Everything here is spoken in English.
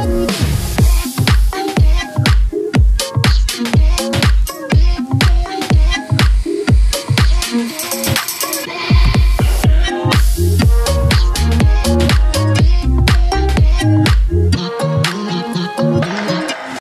Bye.